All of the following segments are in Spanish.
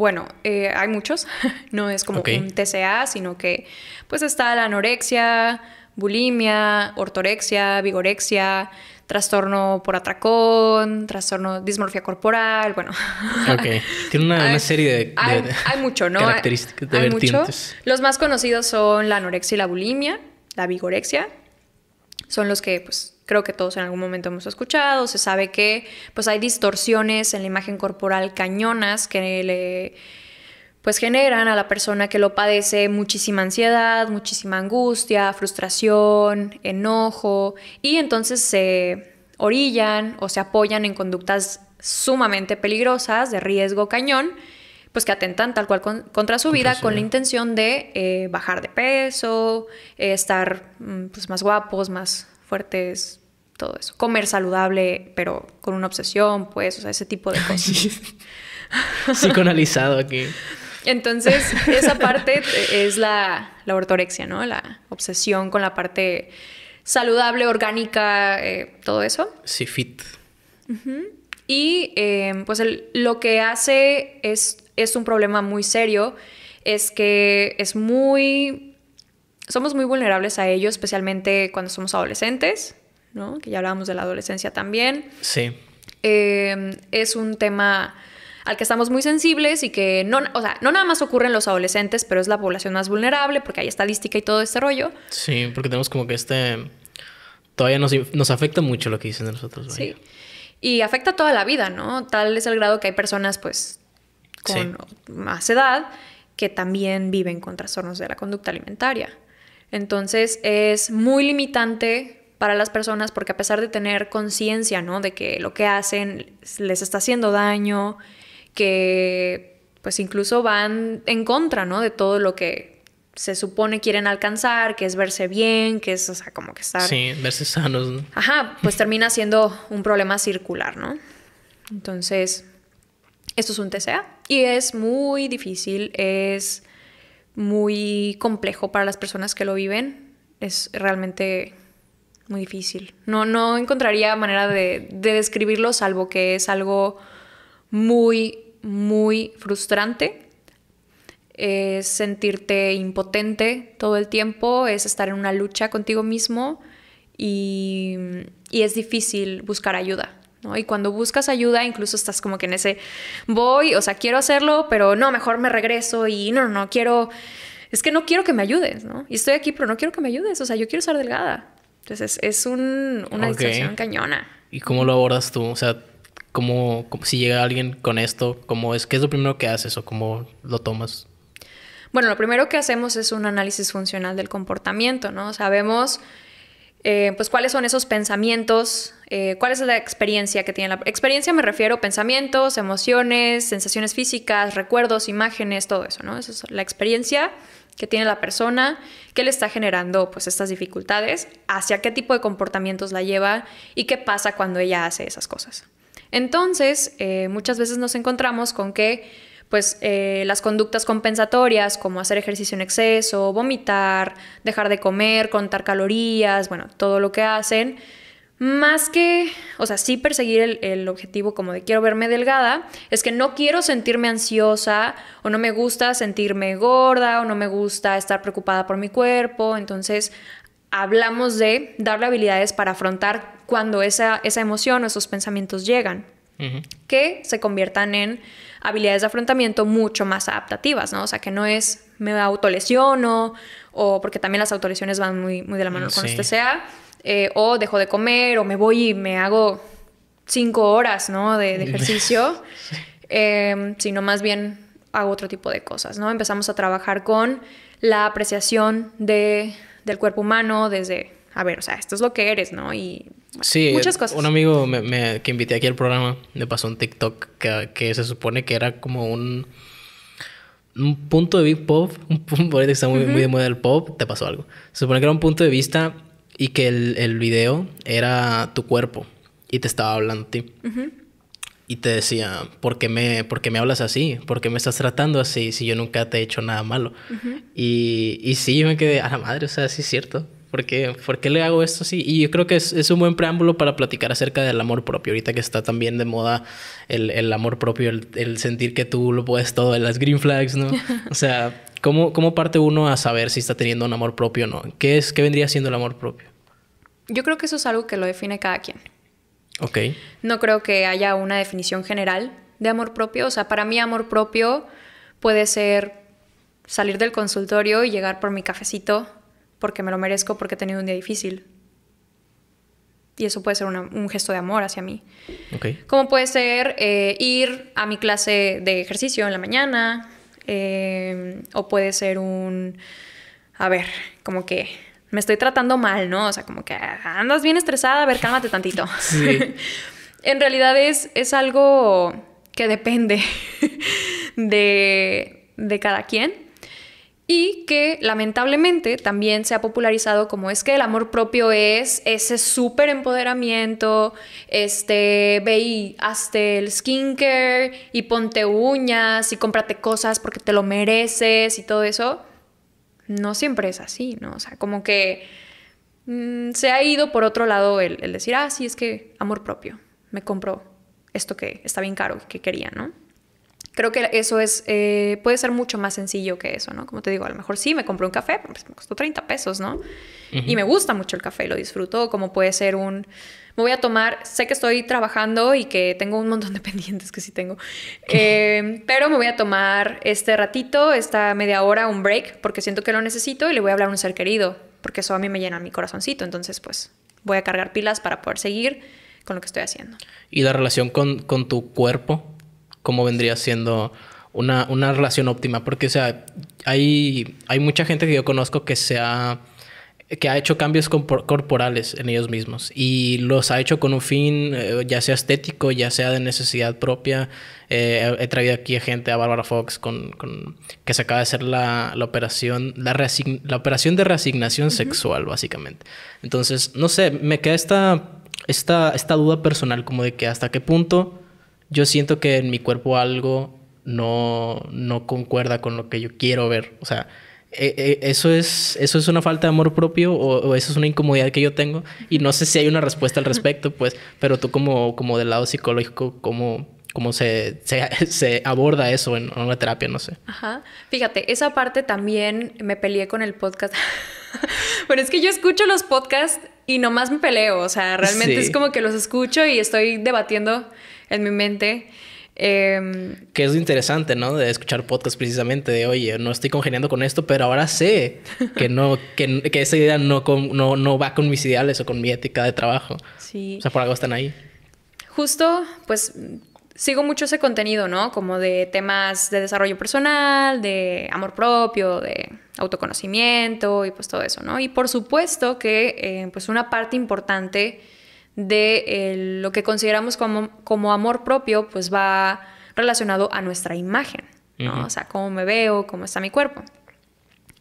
Bueno, eh, hay muchos. no es como un TCA, sino que pues está la anorexia, bulimia, ortorexia, vigorexia, trastorno por atracón, trastorno dismorfia corporal, bueno. Ok. Tiene una, serie de, hay, mucho, ¿no? características, de vertientes. Los más conocidos son la anorexia y la bulimia, la vigorexia. Son los que, pues, creo que todos en algún momento hemos escuchado. Se sabe que, pues, hay distorsiones en la imagen corporal cañonas que le pues generan a la persona que lo padece muchísima ansiedad, muchísima angustia, frustración, enojo y entonces se orillan o se apoyan en conductas sumamente peligrosas de riesgo cañón, pues que atentan tal cual contra su vida con la intención de eh, bajar de peso, eh, estar mm, pues, más guapos, más fuertes, todo eso. Comer saludable, pero con una obsesión, pues, o sea, ese tipo de cosas. Psicoanalizado aquí. Entonces, esa parte es la, ortorexia, ¿no? La obsesión con la parte saludable, orgánica, eh, todo eso. Sí, fit. Y pues lo que hace es, es un problema muy serio, es que es muy... Somos muy vulnerables a ello, especialmente cuando somos adolescentes, ¿no? Que ya hablábamos de la adolescencia también. Sí. Em, es un tema al que estamos muy sensibles y que no, o sea, no nada más ocurre en los adolescentes, pero es la población más vulnerable porque hay estadística y todo este rollo. Sí, porque tenemos como que este... Todavía nos, nos afecta mucho lo que dicen de nosotros. Sí. Y afecta toda la vida, ¿no? Tal es el grado que hay personas, pues, con más edad que también viven con trastornos de la conducta alimentaria. Entonces, es muy limitante para las personas porque a pesar de tener conciencia, ¿no? De que lo que hacen les está haciendo daño que pues incluso van en contra, ¿no? De todo lo que se supone quieren alcanzar, que es verse bien, que es, o sea, como que estar... Sí, verse sanos, ¿no? Ajá, pues termina siendo un problema circular, ¿no? Entonces, esto es un TCA y es muy difícil, es muy complejo para las personas que lo viven, es realmente muy difícil. No, no encontraría manera de, de describirlo, salvo que es algo muy, muy frustrante. Es sentirte impotente todo el tiempo, es estar en una lucha contigo mismo y, es difícil buscar ayuda. ¿No? Y cuando buscas ayuda, incluso estás como que en ese voy, o sea, quiero hacerlo, pero no, mejor me regreso y no, no, quiero, es que no quiero que me ayudes, ¿no? Y estoy aquí, pero no quiero que me ayudes, o sea, yo quiero ser delgada. Entonces es, un, una distracción cañona. ¿Y cómo lo abordas tú? O sea, ¿Cómo, si llega alguien con esto, cómo es, qué es lo primero que haces o cómo lo tomas? Bueno, lo primero que hacemos es un análisis funcional del comportamiento, ¿no? Sabemos, eh, pues, cuáles son esos pensamientos, eh, cuál es la experiencia que tiene la experiencia. Me refiero a pensamientos, emociones, sensaciones físicas, recuerdos, imágenes, todo eso, ¿no? Esa es la experiencia que tiene la persona, qué le está generando pues estas dificultades, hacia qué tipo de comportamientos la lleva y qué pasa cuando ella hace esas cosas. Entonces, eh, muchas veces nos encontramos con que pues eh, las conductas compensatorias como hacer ejercicio en exceso, vomitar, dejar de comer, contar calorías, bueno, todo lo que hacen, más que, o sea, sí perseguir el, el, objetivo como de quiero verme delgada, es que no quiero sentirme ansiosa o no me gusta sentirme gorda o no me gusta estar preocupada por mi cuerpo, entonces hablamos de darle habilidades para afrontar cuando esa, esa emoción o esos pensamientos llegan, que se conviertan en habilidades de afrontamiento mucho más adaptativas, ¿no? O sea, que no es me autolesiono o porque también las autolesiones van muy, muy de la mano con este sea, eh, o dejo de comer o me voy y me hago cinco horas, ¿no? De, ejercicio, em, sino más bien hago otro tipo de cosas, ¿no? Empezamos a trabajar con la apreciación de del cuerpo humano, desde, a ver, o sea, esto es lo que eres, ¿no? Y sí, muchas cosas. Un amigo me, que invité aquí al programa me pasó un TikTok que, que se supone que era como un, un punto de vista pop, un punto que está muy, muy de moda el pop, te pasó algo. Se supone que era un punto de vista y que el, el video era tu cuerpo y te estaba hablando a ti y te decía, ¿por qué, me, ¿por me hablas así? ¿Por qué me estás tratando así si yo nunca te he hecho nada malo? y, y sí, yo me quedé a la madre, o sea, sí es cierto. ¿Por qué, ¿Por qué le hago esto así? Y yo creo que es, es, un buen preámbulo para platicar acerca del amor propio. Ahorita que está también de moda el, el amor propio, el, el, sentir que tú lo puedes todo, las green flags, ¿no? O sea, ¿cómo, ¿cómo parte uno a saber si está teniendo un amor propio o no? ¿Qué, es, ¿Qué vendría siendo el amor propio? Yo creo que eso es algo que lo define cada quien. Ok. No creo que haya una definición general de amor propio. O sea, para mí amor propio puede ser salir del consultorio y llegar por mi cafecito porque me lo merezco, porque he tenido un día difícil. Y eso puede ser un gesto de amor hacia mí. Okay. Como puede ser eh, ir a mi clase de ejercicio en la mañana, eh, o puede ser un, a ver, como que me estoy tratando mal, ¿no? O sea, como que andas bien estresada, a ver, cálmate tantito. Sí. en realidad es, es algo que depende de, de cada quien y que lamentablemente también se ha popularizado como es que el amor propio es ese súper empoderamiento, este, ve y hazte el skincare y ponte uñas y cómprate cosas porque te lo mereces y todo eso. No siempre es así, ¿no? O sea, como que mm, se ha ido por otro lado el, el decir, ah, sí, es que amor propio, me compro esto que está bien caro, que quería, ¿no? Creo que eso es, eh, puede ser mucho más sencillo que eso, ¿no? Como te digo, a lo mejor sí me compré un café, pero pues me costó 30 pesos, ¿no? Y me gusta mucho el café, lo disfruto, como puede ser un, me voy a tomar, sé que estoy trabajando y que tengo un montón de pendientes que sí tengo, eh, pero me voy a tomar este ratito, esta media hora, un break, porque siento que lo necesito y le voy a hablar a un ser querido, porque eso a mí me llena mi corazoncito, entonces pues voy a cargar pilas para poder seguir con lo que estoy haciendo. ¿Y la relación con, con tu cuerpo? Cómo vendría siendo una, una, relación óptima. Porque, o sea, hay, hay mucha gente que yo conozco que se ha, que ha hecho cambios corporales en ellos mismos y los ha hecho con un fin, eh, ya sea estético, ya sea de necesidad propia. Eh, he traído aquí a gente, a Barbara Fox, con, con que se acaba de hacer la, la operación, la, la, operación de reasignación sexual, básicamente. Entonces, no sé, me queda esta, esta, esta duda personal como de que hasta qué punto yo siento que en mi cuerpo algo no, no concuerda con lo que yo quiero ver. O sea, e, e, ¿eso, es, ¿eso es una falta de amor propio o, eso es una incomodidad que yo tengo? Y no sé si hay una respuesta al respecto, pues, pero tú como, como del lado psicológico, ¿cómo, cómo se, se, aborda eso en, una terapia? No sé. Ajá. Fíjate, esa parte también me peleé con el podcast. pero es que yo escucho los podcasts y nomás me peleo. O sea, realmente es como que los escucho y estoy debatiendo en mi mente. Eh, que es interesante, ¿no? De escuchar podcast precisamente de, oye, no estoy congeniando con esto, pero ahora sé que no, que, que esa idea no, no, no, va con mis ideales o con mi ética de trabajo. Sí. O sea, por algo están ahí. Justo, pues sigo mucho ese contenido, ¿no? Como de temas de desarrollo personal, de amor propio, de autoconocimiento y pues todo eso, ¿no? Y por supuesto que eh, pues una parte importante de lo que consideramos como, como, amor propio, pues va relacionado a nuestra imagen, ¿no? O sea, cómo me veo, cómo está mi cuerpo.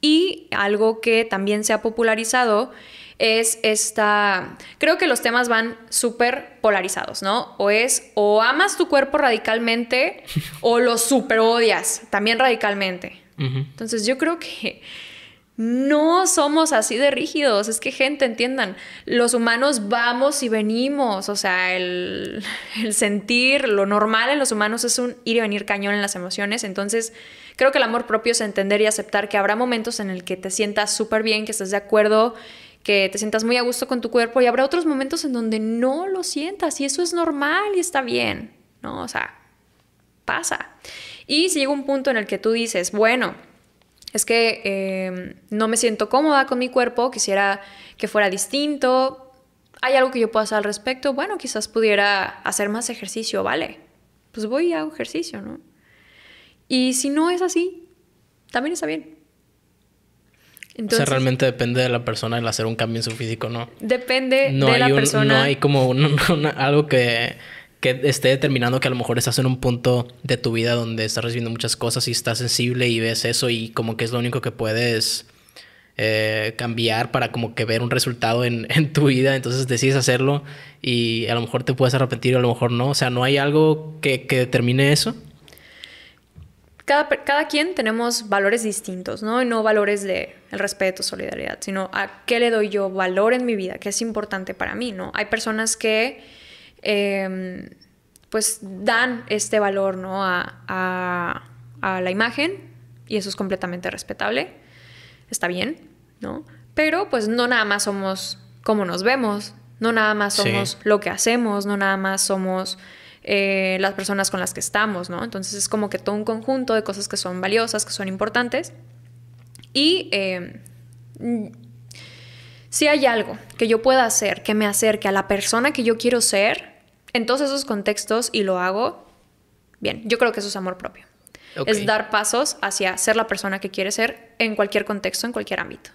Y algo que también se ha popularizado es esta, creo que los temas van súper polarizados, ¿no? O es o amas tu cuerpo radicalmente o lo super odias también radicalmente. Entonces yo creo que no somos así de rígidos, es que gente, entiendan, los humanos vamos y venimos, o sea, el, sentir, lo normal en los humanos es un ir y venir cañón en las emociones, entonces creo que el amor propio es entender y aceptar que habrá momentos en el que te sientas súper bien, que estés de acuerdo, que te sientas muy a gusto con tu cuerpo y habrá otros momentos en donde no lo sientas y eso es normal y está bien, ¿no? O sea, pasa. Y si llega un punto en el que tú dices, bueno, es que em, no me siento cómoda con mi cuerpo, quisiera que fuera distinto. ¿Hay algo que yo pueda hacer al respecto? Bueno, quizás pudiera hacer más ejercicio, ¿vale? Pues voy y hago ejercicio, ¿no? Y si no es así, también está bien. Entonces, o sea, realmente depende de la persona el hacer un cambio en su físico, ¿no? Depende de la persona. No hay como algo que que esté determinando que a lo mejor estás en un punto de tu vida donde estás recibiendo muchas cosas y estás sensible y ves eso y como que es lo único que puedes eh, cambiar para como que ver un resultado en, tu vida, entonces decides hacerlo y a lo mejor te puedes arrepentir o a lo mejor no, o sea, no hay algo que, que determine eso. Cada, cada quien tenemos valores distintos, ¿no? Y no valores de el respeto, solidaridad, sino a qué le doy yo valor en mi vida, qué es importante para mí, ¿no? Hay personas que em, pues dan este valor, ¿no? A, a, a la imagen y eso es completamente respetable, está bien, ¿no? Pero pues no nada más somos como nos vemos, no nada más somos lo que hacemos, no nada más somos eh, las personas con las que estamos, ¿no? Entonces es como que todo un conjunto de cosas que son valiosas, que son importantes. Y eh, si hay algo que yo pueda hacer que me acerque a la persona que yo quiero ser, en todos esos contextos y lo hago, bien, yo creo que eso es amor propio. Es dar pasos hacia ser la persona que quiere ser en cualquier contexto, en cualquier ámbito.